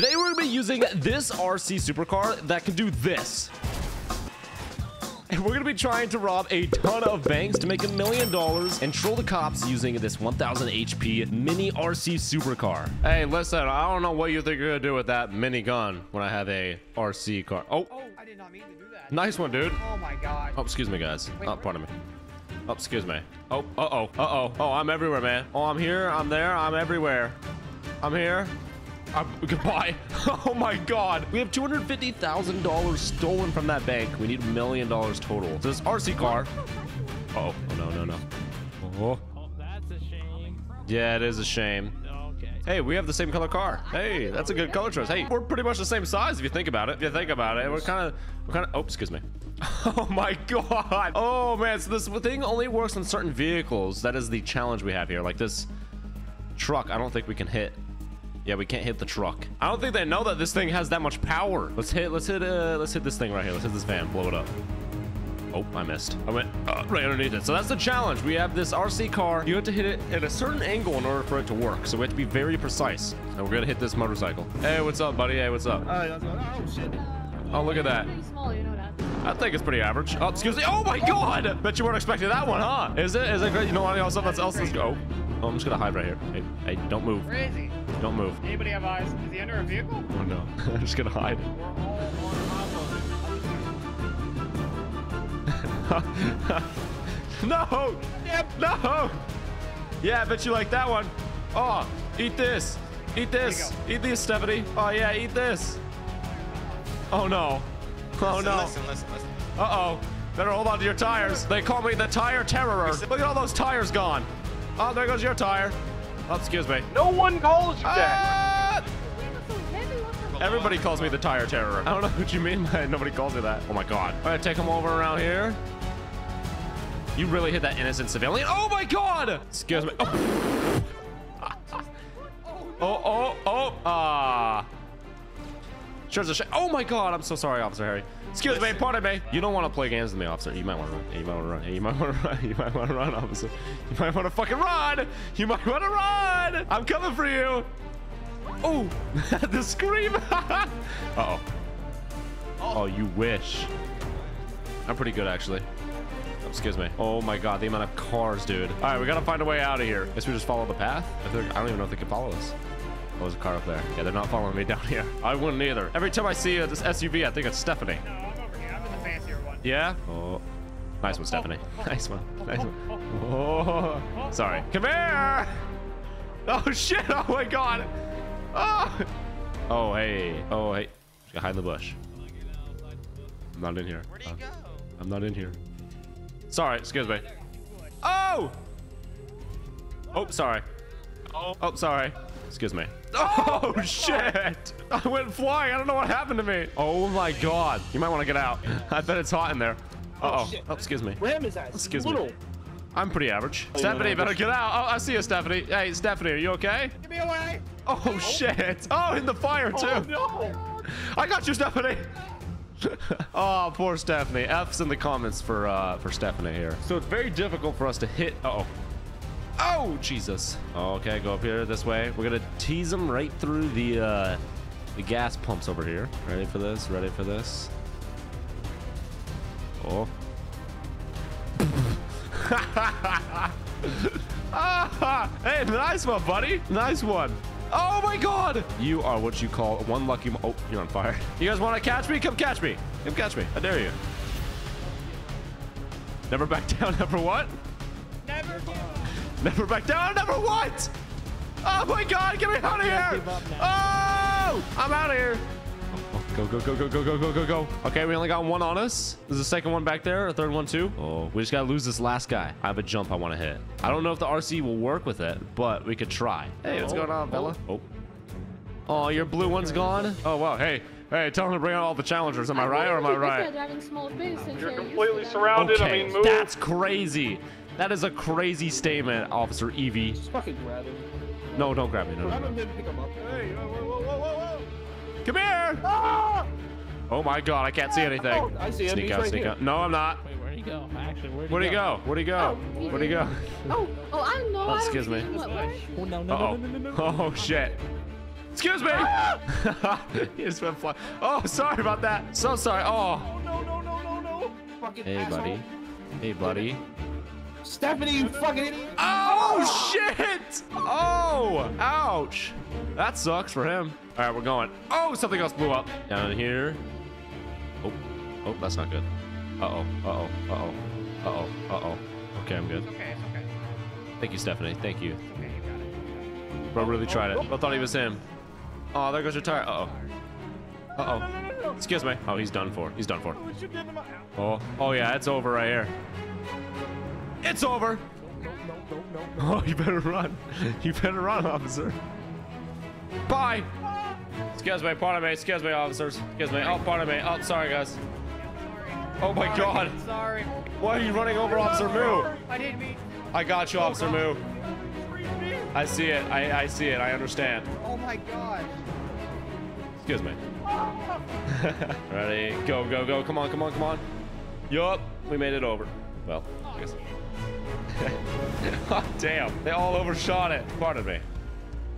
Today we're gonna be using this RC supercar that can do this. And we're gonna be trying to rob a ton of banks to make a million dollars and troll the cops using this 1000 HP mini RC supercar. Hey, listen, I don't know what you think you're gonna do with that mini gun when I have a RC car. Oh, Oh, I did not mean to do that. nice one, dude. Oh my god. Oh, excuse me, guys. Wait, Oh, pardon me. Oh, excuse me. Oh, uh-oh, uh-oh. Oh, I'm everywhere, man. Oh, I'm here, I'm there, I'm everywhere. I'm here. I'm, goodbye. Oh my god. We have $250,000 stolen from that bank. We need a million dollars total. So this RC car. Uh oh, oh no, no, no. Oh. Oh, that's a shame. Yeah, it is a shame. Hey, we have the same color car. Hey, that's a good color choice. Hey, we're pretty much the same size if you think about it. If you think about it, we're kind of, we're kind of. Oh, excuse me. Oh my god. Oh man, so this thing only works on certain vehicles. That is the challenge we have here. Like this truck, I don't think we can hit. Yeah, we can't hit the truck. I don't think they know that this thing has that much power. Let's hit. Let's hit. Uh, let's hit this thing right here. Let's hit this van. Blow it up. Oh, I missed. I went uh, right underneath it. So that's the challenge. We have this RC car. You have to hit it at a certain angle in order for it to work. So we have to be very precise. And we're gonna hit this motorcycle. Hey, what's up, buddy? Hey, what's up? Oh shit. Oh, look at that. Pretty small, you know that. I think it's pretty average. Oh, excuse me. Oh my God! Bet you weren't expecting that one, huh? Is it? Is it great? You know what else? Else is go. Oh, I'm just gonna hide right here. Hey, hey, don't move. Where is he? Don't move. Anybody have eyes? Is he under a vehicle? Oh no. I'm just gonna hide. We're all on no! No! Yeah, I bet you like that one. Oh, eat this. Eat this. Eat this, Stephanie. Oh yeah, eat this. Oh no. Oh Listen, no. Listen, listen, listen. Uh-oh. Better hold on to your tires. They call me the tire terror. Look at all those tires gone. Oh, there goes your tire. Oh, excuse me. No one calls you that. Ah! Why so heavy? What the Everybody calls me the tire terror. I don't know what you mean by nobody calls me that. Oh my god. All right, take him over around here. You really hit that innocent civilian. Oh my god! Excuse me. Oh, oh, oh, oh. Sure as a Oh my god, I'm so sorry, Officer Harry. Excuse me, pardon me. You don't want to play games with me, officer. You might want to run. You might want to run. You might want to run. You might want to run, officer. You might want to fucking run. You might want to run. I'm coming for you. Oh, the scream. Uh-oh. Oh, you wish. I'm pretty good, actually. Oh, Excuse me. Oh my god, the amount of cars, dude. All right, we gotta find a way out of here. Guess we just follow the path. I, I don't even know if they can follow us. Oh, there's a car up there. Yeah, they're not following me down here. I wouldn't either. Every time I see uh, this SUV, I think it's Stephanie. No, I'm over here. I'm in the fancier one. Yeah? Oh. Nice one, Stephanie. Nice one. Nice one. Oh. Sorry. Come here! Oh, shit! Oh, my God! Oh! Oh, hey. Oh, hey. Just gotta hide in the bush. I'm not in here. Where'd he Uh, go? I'm not in here. Sorry, excuse me. Oh! Oh, sorry. Oh. Oh, sorry. Excuse me. Oh, shit! I went flying. I don't know what happened to me. Oh, my God. You might want to get out. I bet it's hot in there. Uh-oh. shit. Oh, excuse me. Ram his ass. Excuse Little. me. I'm pretty average. no, Stephanie, no, better get out. Oh, I see you, Stephanie. Hey, Stephanie, are you okay? Get me away! Oh, shit. Oh, in the fire, too. Oh no. I got you, Stephanie. oh, poor Stephanie. F's in the comments for uh, for Stephanie here. So it's very difficult for us to hit. Uh oh. Oh, Jesus. Okay, go up here this way. We're gonna tease them right through the uh, the gas pumps over here. Ready for this? Ready for this? Oh. ah, hey, nice one, buddy. Nice one. Oh my God! You are what you call one lucky. Oh, you're on fire. You guys want to catch me? Come catch me. Come catch me. I dare you. Never back down. Never what? Never give up. Never back down. Never what? Oh my God! Get me out of here! give up now. Oh! I'm out of here. Oh, Go, go, go, go, go, go, go, go, go. Okay, we only got one on us. There's a second one back there, a third one too. Oh, we just gotta lose this last guy. I have a jump I want to hit. I don't know if the RC will work with it, but we could try. Hey, what's Oh, going on, oh. Bella? Oh. Oh, your blue one's gone? Oh, wow. Hey, hey, tell him to bring out all the challengers. Am I right or am I right? Driving small space since You're completely them. surrounded. I Okay, mean, move. that's crazy. That is a crazy statement, Officer Evie. Just fucking grab him. No, don't grab me. No, no, Grab no. him, then pick him up. Hey, whoa, whoa, whoa, whoa, whoa. Come here! Ah! Oh my god, I can't see anything. Oh, I see him. Sneak He's out, right sneak here. out. No, I'm not. Wait, where'd he go? Actually, where'd he Where'd he go? Where'd he go? Oh, Where'd he go? Oh, oh, I know. Oh, excuse me. see what- where- Oh no no Uh no no no no! oh. Oh shit. Excuse me. he just went fly. Oh, sorry about that. So sorry. Oh. Oh, no, no, no, no, no. Fucking Hey, asshole. buddy. Hey, buddy. Stephanie, you fucking idiot. Oh, oh, shit. Oh, ouch. That sucks for him. All right, we're going. Oh, something else blew up. Down here. Oh, oh, that's not good. Uh-oh, uh-oh, uh-oh, uh-oh, uh-oh. Okay, I'm good. It's okay, it's okay. Thank you, Stephanie. Thank you. It's okay, you got it. You. Bro really tried it. Bro thought he was him. Oh, there goes your tire. Uh-oh. Uh-oh. Excuse me. Oh, he's done for. He's done for. We should get him out. Oh, oh yeah, it's over right here. It's over. No, no, no, no, no. Oh, you better run. You better run, officer. Bye. Excuse me, pardon me, excuse me, officers. Excuse me. Oh, pardon me. Oh, sorry, guys. Oh my God. Sorry. Why are you running over Officer Moo? I didn't mean. I got you, Officer Moo. I see it. I, I see it. I understand. Oh my god. Excuse me. Ready? Go, go, go. Come on, come on, come on. Yup. We made it over. Well, I guess. Oh, damn. They all overshot it. Pardon me.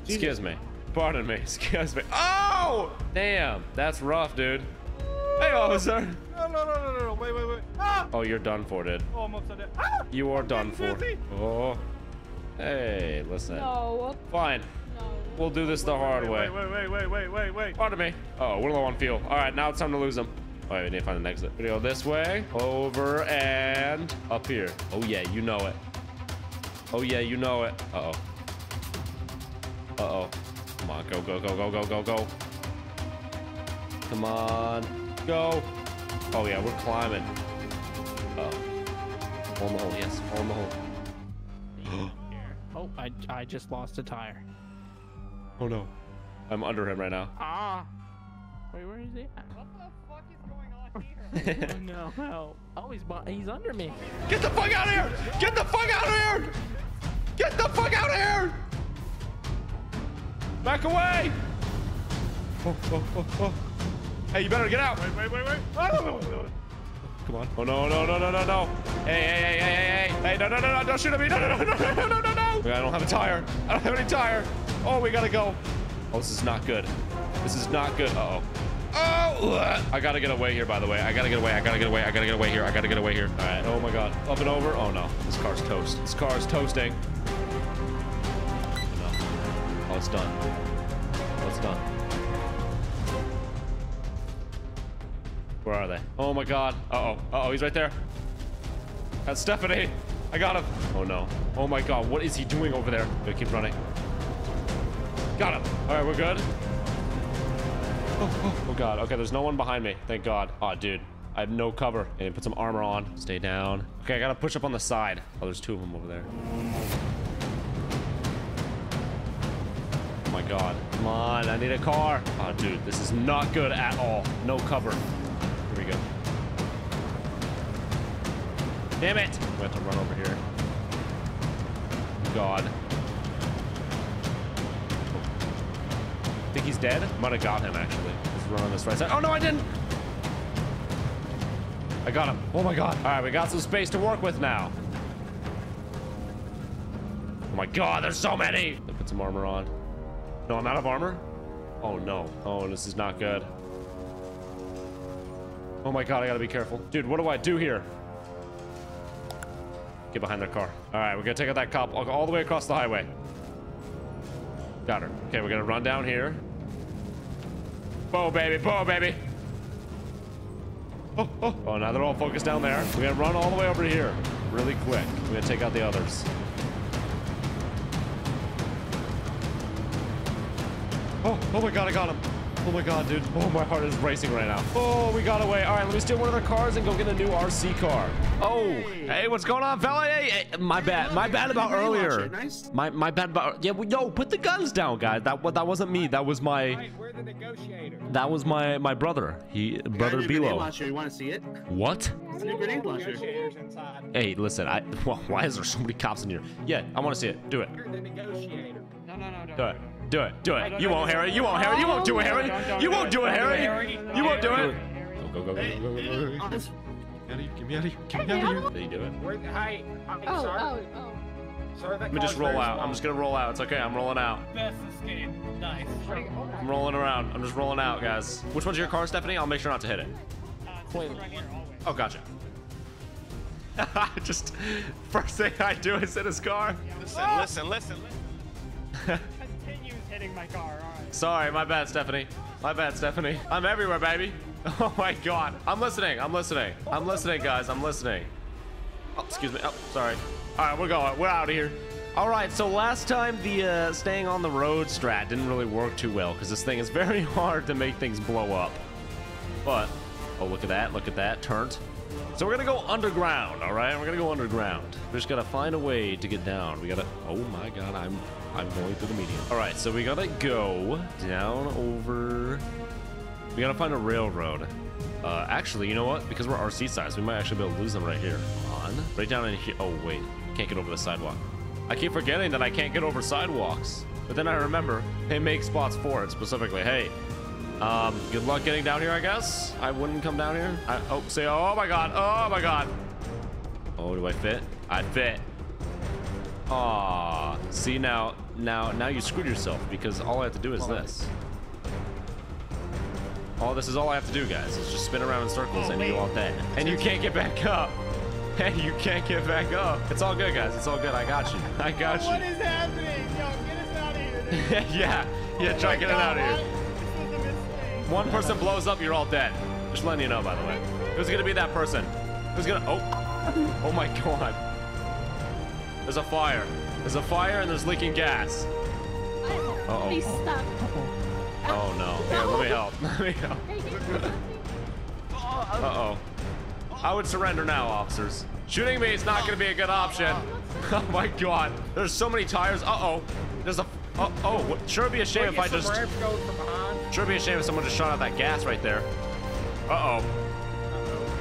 Excuse me. Pardon me. Excuse me. Oh! Damn. That's rough, dude. Hey, officer. No, no, no, no, no, no. Wait, wait, wait. Ah! Oh, you're done for, dude. Oh, I'm upside down. Ah! You are done for. dizzy. Oh. Hey, listen. No. Fine. No. We'll do this the hard way. Wait, wait, wait, wait, wait, wait, wait. Pardon me. Oh, we're low on fuel. All right, now it's time to lose them. All right, we need to find an exit. We go this way, over, and up here. Oh, yeah, you know it. Oh, yeah, you know it. Uh-oh. Uh-oh. Come on, go, go, go, go, go, go, go. Come on. Go. Oh, yeah, we're climbing. Oh. Hole the hole, yes. Hole in the hole. Here. Oh, I, I just lost a tire. Oh, no. I'm under him right now. Ah. Wait, where is he? at? What the fuck is going on here? Oh no, help. Oh, he's he's under me. Get the fuck out of here! Get the fuck out of here! Get the fuck out of here! Back away! Oh, oh, oh, oh. Hey, you better get out! Wait, wait, wait, wait. Oh! Come on. Oh no, no, no, no, no, no. Hey, hey, hey, hey, hey, hey. Hey, no, no, no, no, don't shoot at me. No, no, no, no, no, no, no, no. I don't have a tire. I don't have any tire. Oh, we gotta go. Oh, this is not good. This is not good. Uh-oh. Oh! I gotta get away here, by the way. I gotta get away. I gotta get away. I gotta get away here. I gotta get away here. All right. Oh my God. Up and over. Oh no. This car's toast. This car's toasting. Oh. Oh, it's done. Oh, it's done. Where are they? Oh my god. Uh-oh. Uh-oh, he's right there. That's Stephanie. I got him. Oh no. Oh my god, what is he doing over there? Gotta keep running. Got him. All right, we're good. Oh, god. Okay, there's no one behind me. Thank god. Oh, dude. I have no cover. Okay, put some armor on. Stay down. Okay, I gotta push up on the side. Oh, there's two of them over there. Oh my god. Come on, I need a car. Oh, dude, this is not good at all. No cover. Here we go. Damn it! We have to run over here. God. Think he's dead? Might have got him, actually. He's running this right side. Oh, no, I didn't! I got him. Oh, my God. All right, we got some space to work with now. Oh, my God, there's so many! Let's put some armor on. No, I'm out of armor? Oh, no. Oh, this is not good. Oh, my God, I gotta be careful. Dude, what do I do here? Get behind their car. All right, we're gonna take out that cop all the way across the highway. Got her. Okay, we're gonna run down here. Bow, baby, bow, baby. Oh, oh, oh, now they're all focused down there. We're gonna run all the way over here really quick. We're gonna take out the others. Oh, oh my god, I got him. Oh my god, dude. Oh, my heart is racing right now. Oh, we got away. All right, let me steal one of their cars and go get a new RC car. Oh, hey, what's going on, fella? Hey, hey, my bad. My bad about earlier. Nice. My my bad about yeah. we- Yo, put the guns down, guys. That that wasn't me. That was my We're the negotiator. that was my my brother. He brother Got a new grenade Bilo. launcher. You want to see it? What? It's a new grenade launcher. Hey, listen. I well, why is there so many cops in here? Yeah, I want to see it. Do it. You're the negotiator. No, no, no, no. Do it. Do it. Do it. You won't, Harry. You won't, Harry. You won't do it, Harry. You won't do it, Harry. You won't do it. Go go go go go go go. Get me out of here. Get me out of here. Did he do it? We're, hi, I'm Oh, sorry. oh, oh. Sir, that Let me just roll out. I'm just gonna roll out. It's okay. I'm rolling out. Best. Nice. I'm rolling around. I'm just rolling out, guys. Which one's your car, Stephanie? I'll make sure not to hit it. Wait. Right here. Oh, gotcha. just first thing I do is hit his car. Listen, listen, listen, listen. Hitting my car. Sorry, my bad, Stephanie. My bad, Stephanie. I'm everywhere, baby. Oh my god. I'm listening. I'm listening. I'm listening, guys. I'm listening. Oh, excuse me. Oh, sorry. All right, we're going. We're out of here. All right, so last time the uh, staying on the road strat didn't really work too well because this thing is very hard to make things blow up. But, oh, look at that. Look at that. Turned. So we're gonna go underground, all right? We're gonna go underground. We just gotta find a way to get down. We gotta. Oh my God, I'm I'm going through the median. All right, so we gotta go down over. We gotta find a railroad. Uh, actually, you know what? Because we're RC size, we might actually be able to lose them right here. On, right down in here. Oh wait, can't get over the sidewalk. I keep forgetting that I can't get over sidewalks. But then I remember they make spots for it specifically. Hey, um, good luck getting down here, I guess. I wouldn't come down here. I oh say oh my god, oh my god. Oh, do I fit? I fit. Aw, see now, now, now you screwed yourself because all I have to do is this. All this is all I have to do, guys. Is just spin around in circles and you all dead. And you can't get back up. And you can't get back up. It's all good, guys. It's all good. I got you. I got you. What is happening? Yo, get us out of here. yeah, yeah. Try getting out of here. One person blows up, you're all dead. Just letting you know, by the way. Who's gonna be that person? Who's gonna? Oh, oh my god. There's a fire. There's a fire and there's leaking gas. Uh-oh. He's stuck. Oh no. Here, let me help. Let me help. Hey, get something. Uh oh. I would surrender now, officers. Shooting me is not gonna be a good option. Oh my god. There's so many tires. Uh oh. There's a. Oh, oh. what- Sure would be a shame if I Get just. Sure be a shame if someone just shot out that gas right there. Uh oh.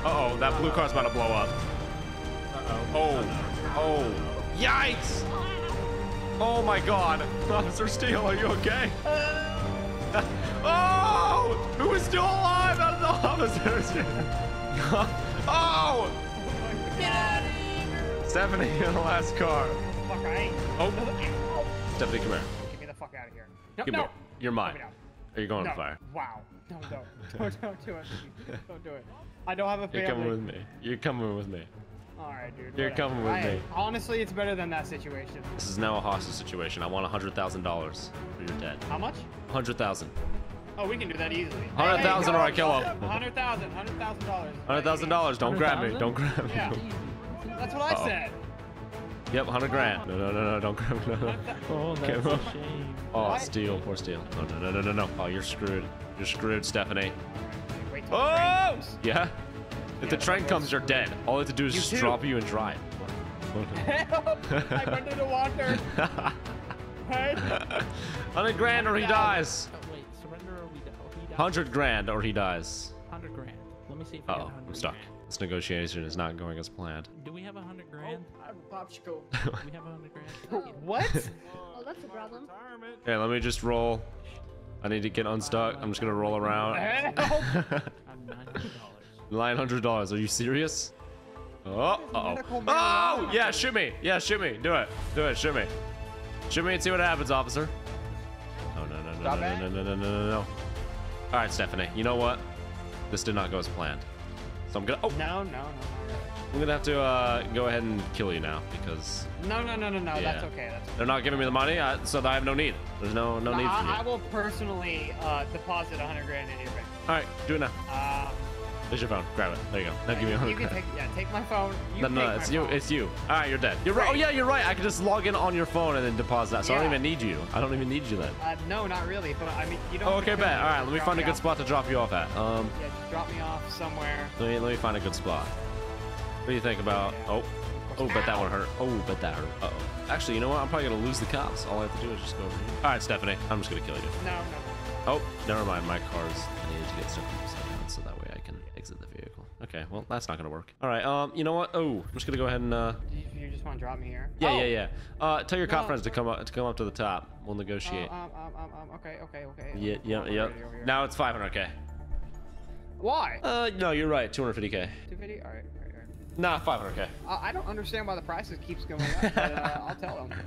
Uh oh. That blue car's about to blow up. Uh-oh. Oh. Oh. Yikes! Oh my god. Officer Steele, are you okay? oh! Who is still alive out of the officers? oh! Get out of here! Stephanie in the last car. Fuck, I ain't. Oh. Stephanie, come here. Get me the fuck out of here. No, Come no. here. You're mine. Let me down. Are you going no. on fire? Wow. No, don't. Don't, don't do it. Don't do it. I don't have a family. You're coming with me. You're coming with me. Alright, dude. You're whatever. coming with I- me. Honestly, it's better than that situation. This is now a hostage situation. I want $100,000 for your dead. How much? 100000 Oh, we can do that easily. 100000 or I kill him. Hundred thousand. Hundred thousand dollars. $100,000. Don't grab me. Don't grab me. Yeah. That's what I Uh-oh. said. Yep, 100 grand. No, no, no, no, don't grab me. No, no. Oh, Okay, that's well- a shame. Oh, What? Steele. Poor Steele. No, no, no, no, no, no. Oh, you're screwed. You're screwed, Stephanie. Wait till the train Oh! Yeah? If the train comes, you're dead. All I have to do is You just too. drop you and drive. Help! I went to the water. 100 grand or he dies. Oh, wait, surrender or we die? He died. 100 grand or he dies. 100 grand. Let me see if I Uh got oh, 100 I'm stuck. grand. This negotiation is not going as planned. Do we have a 100 grand? I have a popsicle. We have 100 grand? Oh. What? Oh, that's a problem. Okay, let me just roll. I need to get unstuck. I'm just gonna roll around. $900. $900. Are you serious? Oh, uh-oh. Oh, yeah, shoot me. Yeah, shoot me. Do it. Do it. Shoot me. Shoot me and see what happens, officer. Oh, no, no, no, Stop no, no, no, no, no, no, no. All right, Stephanie. You know what? This did not go as planned. So I'm gonna. Oh, No, no, no, I'm gonna have to uh, go ahead and kill you now because no. No, no, no, no, no. That's okay. That's okay. they're not giving me the money, I, so I have no need. There's no no need for I, I will personally uh, deposit 100 grand in your bank. All right, do it now. Um, There's your phone. Grab it. There you go. Now give me a you can grand. take, yeah, take my phone. You No, no, it's you. phone. It's you. All right, you're dead. You're right. Oh yeah, you're right. I can just log in on your phone and then deposit that. So I don't even need you. I don't even need you then. Uh, no, not really. But I mean, you don't. Oh, okay, bet. All right, let me find a good off. spot to drop you off at. Um, Yeah, just drop me off somewhere. let me let me find a good spot. What do you think about? Oh, oh, bet that one hurt. Oh, bet that hurt. Uh oh. Actually, you know what? I'm probably gonna lose the cops. All I have to do is just go over here. All right, Stephanie. I'm just gonna kill you. No, no. Oh, never mind. My car's. I need to get upside down so that way I can exit the vehicle. Okay, well that's not gonna work. All right. Um, you know what? Oh, I'm just gonna go ahead and uh. You, just want to drop me here? Yeah, oh. yeah, yeah. Uh, tell your cop No. friends to come up to come up to the top. We'll Oh, negotiate. um, um, um, um, okay, okay, okay. Yeah, yeah, yeah. here, over here. Now it's 500k. Why? Uh, no, you're right. 250k. 250? Alright, alright, alright. Nah, 500k. Uh, I don't understand why the prices keeps going up, but uh, I'll tell them.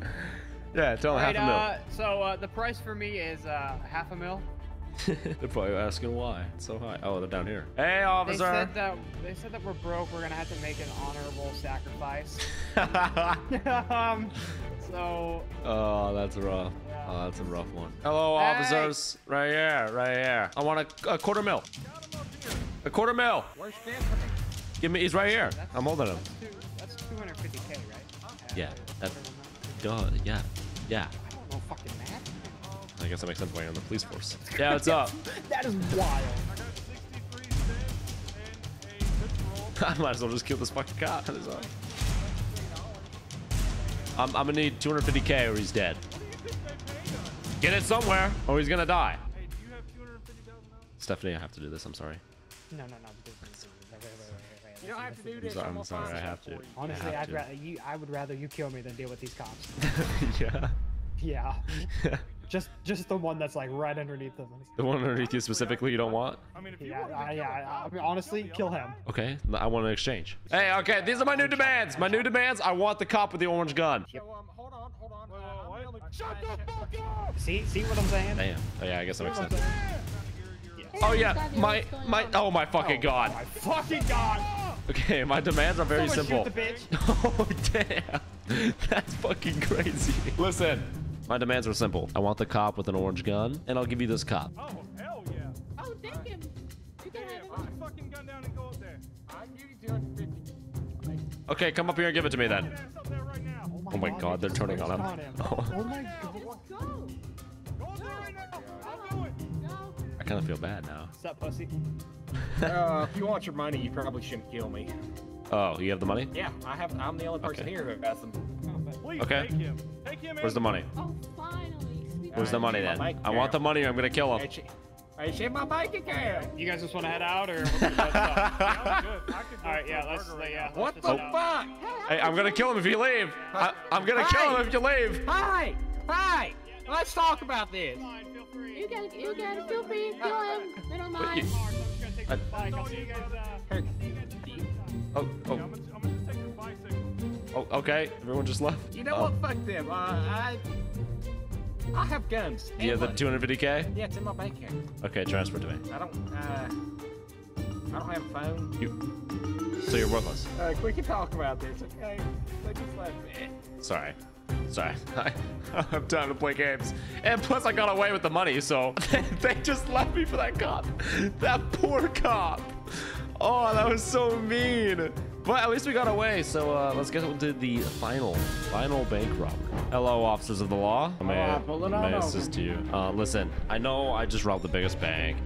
Yeah, tell him Right, half a mil. uh, so uh, the price for me is uh, half a mil. they're probably asking why it's so high. Oh, they're down here. Hey, officer. They said that they said that we're broke. We're gonna have to make an honorable sacrifice. um, so oh, that's rough. Yeah. Oh, that's a rough one. Hello, Hey. officers. Right here, right here. I want a, a quarter mil. A quarter mil. Where's Stephanie? Give me. He's right here. that's, I'm holding him. That's, two, that's 250k, right? Yeah, uh, that- Better Duh. Yeah. Yeah. I don't know fucking math. I guess that makes sense why you're in the police force. Yeah, what's up? That is wild. I might as well just kill this fucking cop. I'm, I'm gonna need 250k or he's dead. Get it somewhere or he's gonna die. Stephanie, I have to do this. I'm sorry. No, no, no. You don't have to do this. sorry. I'm I'm sorry. I have to. you. Honestly, I have I'd to. rather you. I would rather you kill me than deal with these cops. yeah. Yeah. just, just the one that's like right underneath them. The one underneath you specifically you don't want? Yeah, I, yeah. I, I mean, honestly, kill him. Okay, I want an exchange. Hey, okay, these are my new demands. My new demands. I want the cop with the orange gun. So, um, hold on, hold on. I'm the only- Shut the fuck up! See, see what I'm saying? Damn. Oh yeah, I guess that makes sense. Hey, Oh yeah, my my. Oh my fucking oh, god. My fucking god! Okay, my demands are very Someone simple. shoot the bitch. Oh damn, that's fucking crazy. Listen, my demands are simple. I want the cop with an orange gun, and I'll give you this cop. Oh, hell yeah. Oh, thank him. You can have Put it. your fucking gun down and go up there. I give you 250. Okay, come up here and give it to me then. Ass up there right now. Oh my oh god, they're turning on him. Oh, Oh my god. Just go. Go up there right now. I'll do it. I kind of feel bad now. What's up, pussy? Uh, if you want your money, you probably shouldn't kill me. Oh, you have the money? Yeah, I have. I'm the only person Okay. here who has them. Please Okay. take him. Take him Where's the money? Oh, finally. Sweet Where's the money then? I want the money I'm gonna kill him. It's, it's in my bank account. You guys just want to head out, or? Yeah, I'm good. I could go All right, yeah, let's, right yeah. What let's the just out. fuck? Hey, I'm gonna kill him if you leave. I, I'm gonna kill him if you leave. Hi, hi. Let's talk about this. Fine, feel free. You can, you can feel free. Kill him. We don't mind. You- Mark, I'm just gonna take I- this bike. I'll see you guys. Uh, Oh, Yeah, oh, I'm gonna, I'm gonna take this bicycle. oh, okay. Everyone just left. You know Oh. what? Fuck them. Uh, I, I have guns. You have the and 250k? Yeah, it's in my bank account. Okay, transfer to me. I don't. Uh, I don't have a phone. You. So you're worthless. Uh, we can talk about this, okay? They just left me. Sorry. Sorry. I, I don't have time to play games. And plus, I got away with the money, so they just left me for that cop. That poor cop. Oh, that was so mean. But at least we got away, so uh, let's get into the final, final bank robbery. Hello, officers of the law. May, All right, pull it may on I over. assist you? Uh, listen, I know I just robbed the biggest bank.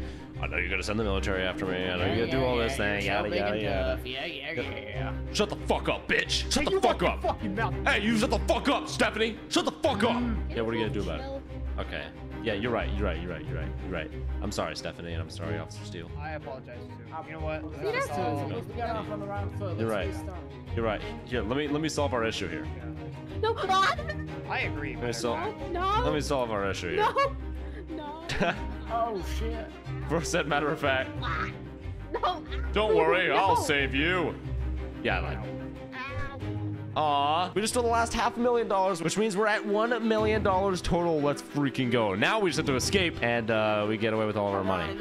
I know you're gonna send the military after me. I know you're gonna do all this thing. Yada yada yada. Yeah, yeah, yeah. Shut the fuck up, bitch. Shut the fuck up. your fucking mouth. Hey, you shut the fuck up, Stephanie! Shut the fuck up! Yeah, what are you gonna do about it? Okay. Yeah, you're right, you're right, you're right, you're right, you're right. I'm sorry, Stephanie, and I'm sorry, Officer Steele. I apologize too. You know what? See, that's That's all- We got off on the wrong foot. You're right. restart. You're right. Here, let me let me solve our issue here. No, ah, I agree. Let me but- solve no, let me solve our issue here. no, no, Oh shit. Said matter of fact, Ah, no. don't no, worry, I'll save you. Yeah, like Aw. We just stole the last half a million dollars, which means we're at one million dollars total. Let's freaking go. Now we just have to escape and uh, we get away with all of our money.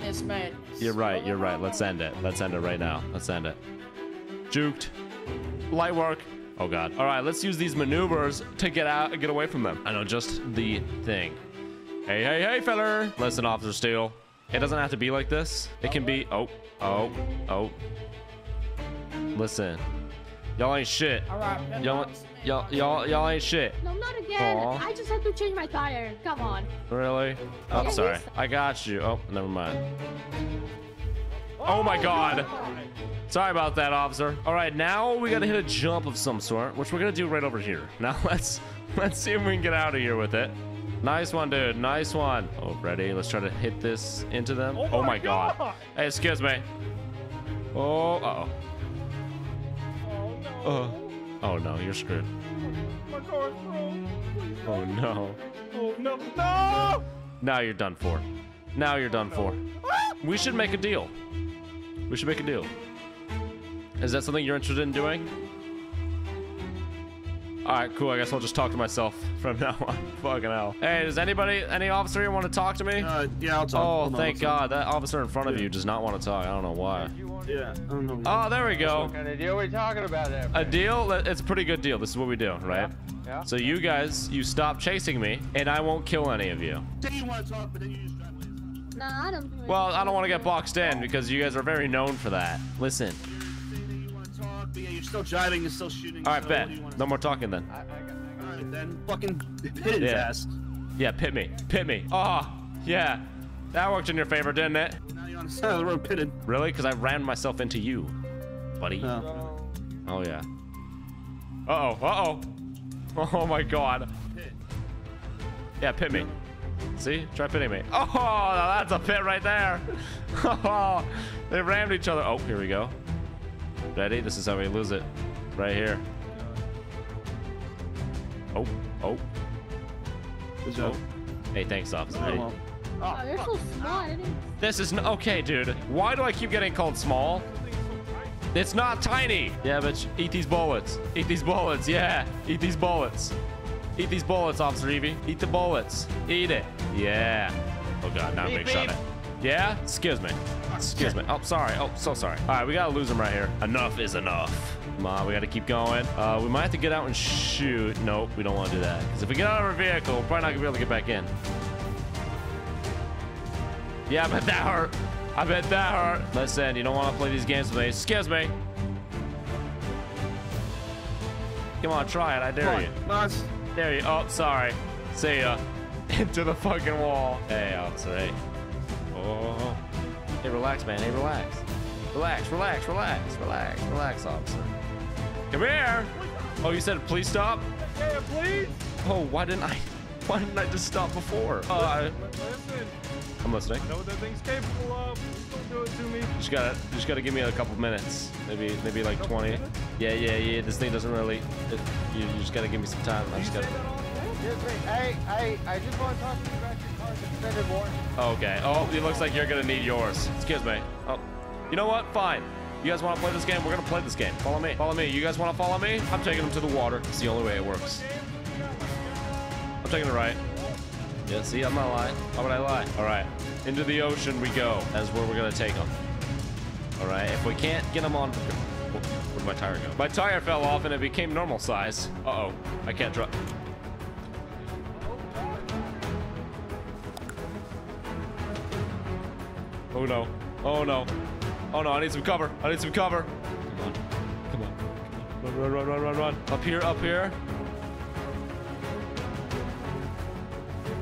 This. You're right, you're right. Let's end it. Let's end it right now. Let's end it. Juked. Light work. Oh god. Alright, let's use these maneuvers to get out get away from them. I know just the thing. Hey, hey, hey, feller! Listen, Officer Steele. It doesn't have to be like this. It can be oh, oh, oh. Listen. Y'all ain't shit. All right. Y'all y'all y'all y'all ain't shit. No, not again. Aw. I just had to change my tire. Come on. Really? Oh, Yeah, sorry. I got you. Oh, never mind. Oh my god. Sorry about that, officer. All right, now we gotta hit a jump of some sort, which we're gonna do right over here. Now let's let's see if we can get out of here with it. Nice one, dude. Nice one. Oh, ready? Let's try to hit this into them. Oh, my god. Hey, excuse me. Oh, uh oh. Uh, oh no, you're screwed. My car's broke. Please Oh no. Oh, no. No! Now you're done for. Now you're done for. We should make a deal. We should make a deal. Is that something you're interested in doing? All right, cool. I guess I'll just talk to myself from now on. Fucking hell. Hey, does anybody, any officer here want to talk to me? Uh, yeah, I'll talk. Oh, Hold thank I'll God. That officer in front of you does not want to talk. I don't know why. Yeah, I don't know. Oh, there we go. What kind of deal we talking about there? A deal? It's a pretty good deal. This is what we do, right? Yeah. So you guys, you stop chasing me, and I won't kill any of you. Say you want to talk, but then you just drive away. Nah, I don't. Well, I don't want to get boxed in because you guys are very known for that. Listen. But yeah, you're still driving, you're still shooting. All right, so bet. what do you wanna No more talking then. I, I, I, All right, then fucking hit his Yeah. ass. Yeah, pit me. Pit me. Oh, yeah. That worked in your favor, didn't it? Now you're on the side of the road pitted. Really? Because I ran myself into you, buddy. No. Oh, yeah. Uh-oh. Uh-oh. Oh, my God. Pit. Yeah, pit me. See? Try pitting me. Oh, that's a pit right there. Oh, they rammed each other. Oh, here we go. Ready? This is how we lose it. Right here. Oh, oh, Good oh. job. oh. Hey, thanks, officer. Oh, Hey. well. Oh, you're so small. This is n okay, dude. Why do I keep getting called small? It's not tiny. Yeah, but eat these bullets. Eat these bullets. Yeah, eat these bullets. Eat these bullets, Officer Evie. Eat the bullets. Eat it. Yeah. Oh god, now I'm being shot beep. at. Yeah? Excuse me. Excuse me. Oh, sorry. Oh, so sorry. All right, we gotta lose him right here. Enough is enough. Come on, we gotta keep going. Uh, we might have to get out and shoot. Nope, we don't want to do that. Because if we get out of our vehicle, we're probably not gonna be able to get back in. Yeah, I bet that hurt. I bet that hurt. Listen, you don't want to play these games with me. Excuse me. Come on, try it. I dare Come you. on, Moss. There you. Oh, sorry. See ya. Into the fucking wall. Hey, officer. Hey. Oh. Hey, relax, man. Hey, relax. Relax, relax, relax, relax, relax, officer. Come here. Oh, you said please stop? Yeah, please. Oh, why didn't I? Why didn't I just stop before? Uh, Li- Listen, I'm listening. I know what that thing's capable of. Don't do it to me. Just gotta, just gotta give me a couple minutes. Maybe, maybe like 20. minutes? Yeah, yeah, yeah. This thing doesn't really. It, you, you just gotta give me some time. I just gotta. that on Excuse me. Hey, hey, I just want to talk to you about your car's extended warranty. Okay. Oh, it looks like you're gonna need yours. Excuse me. Oh, you know what? Fine. You guys want to play this game? We're gonna play this game. Follow me. Follow me. You guys want to follow me? I'm taking them to the water. It's the only way it works. I'm taking the right. Yeah. See, I'm not lying. Why would I lie? All right. Into the ocean we go. That's where we're gonna take them. All right. If we can't get them on. Where'd my tire go? My tire fell off and it became normal size. Uh oh. I can't drive. Oh no. Oh no. Oh no, I need some cover. I need some cover. Come on. Come on. Come Run, run, run, run, run, run. Up here, up here.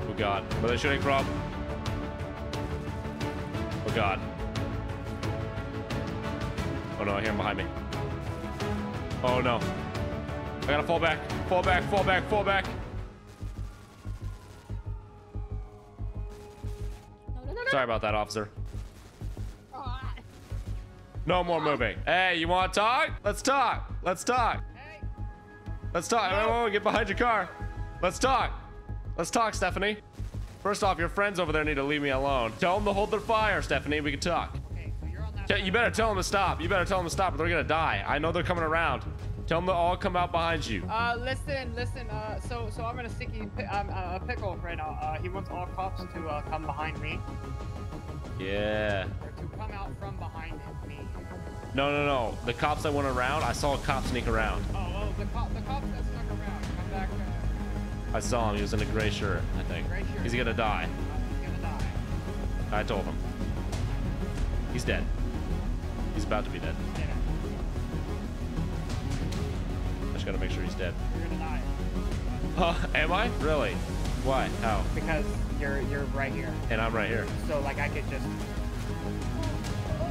Oh god. Where are they shooting from? Oh god. Oh no, I hear him behind me. Oh no. I gotta fall back. Fall back, fall back, fall back. No, no, no. Sorry about that, officer. No more moving. Hey, you want to talk? Let's talk. Let's talk. Hey, Let's talk. Wait, get behind your car. Let's talk. Let's talk, Stephanie. First off, your friends over there need to leave me alone. Tell them to hold their fire, Stephanie. We can talk. okay, so you're on that. You better tell them to stop. You better tell them to stop or they're gonna die. I know they're coming around. Tell them to all come out behind you. Uh, listen, listen. Uh, so, so I'm gonna sticky um, uh, a pickle right now. Uh, he wants all cops to uh, come behind me, Yeah. to come out from behind me. No, no, no. The cops that went around, I saw a cop sneak around. Oh, oh, the cop, the cops that stuck around, come back. Uh, I saw him. He was in a gray shirt, I think. Gray shirt. He's gonna die. uh, he's gonna die. I told him. He's dead. He's about to be dead. I just gotta make sure he's dead. you're gonna die Huh? Am I? Really? Why? How? because you're you're right here. And I'm right here. So like I could just.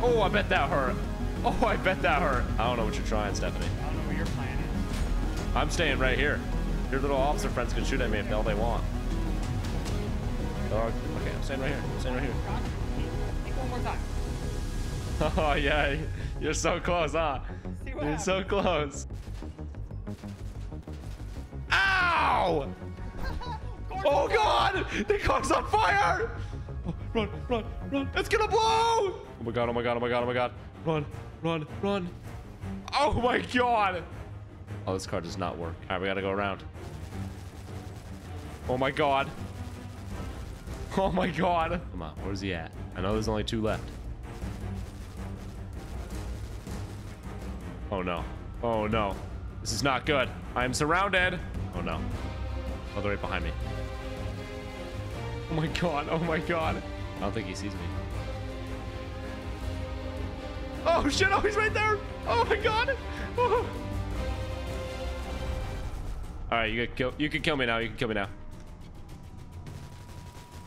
Oh, I bet that hurt. Oh, I bet that hurt. I don't know what you're trying, Stephanie. I don't know what your plan is. I'm staying right here. Your little officer friends can shoot at me if all they want. Dog. Okay, I'm staying right here. I'm staying right here. Think one more time. Oh, yeah. You're so close, huh? You're happens. so close. Ow! Oh, God! The car's on fire! Oh, run, run, run. It's gonna blow! Oh, my God, oh, my God, oh, my God, oh, my God. Run, run, run. Oh my god. Oh, this car does not work. All right, we gotta go around. Oh my god. Oh my god. Come on, where's he at? I know there's only two left. Oh no. Oh no. This is not good. I am surrounded. Oh no. Oh, they're right behind me. Oh my god. Oh my god. I don't think he sees me. Oh shit. Oh, he's right there. Oh my god. Oh. All right, you can kill. You can kill me now. You can kill me now.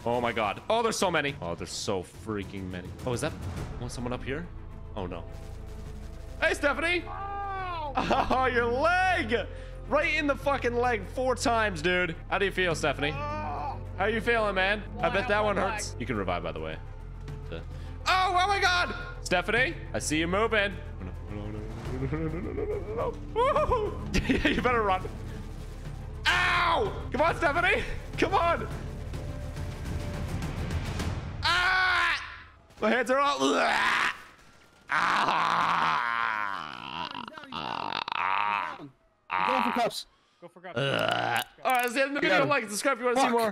Oh my god. Oh, there's so many. Oh, there's so freaking many. Oh, is that oh, someone up here? Oh no. Hey, Stephanie. Oh, your leg. Right in the fucking leg four times, dude. How do you feel, Stephanie? How you feeling, man? I bet that one hurts. You can revive, by the way. Oh, oh my god. Stephanie, I see you moving. you better run. Ow! Come on, Stephanie. Come on. Ah! My hands are all. Ah! Going for ah. cups. Go for God. All right, that's the end of the video. Like, subscribe if you want to see more.